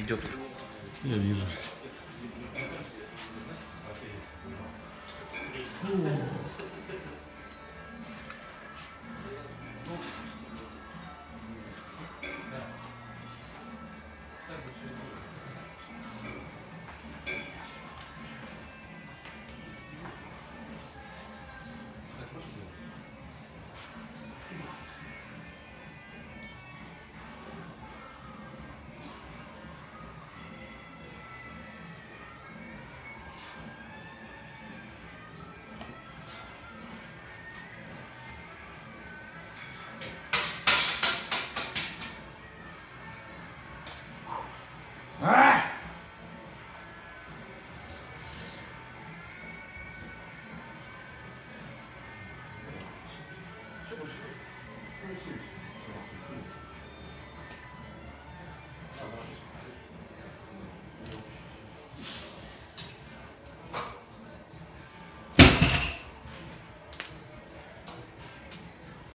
идет уже. Я вижу. 面白い。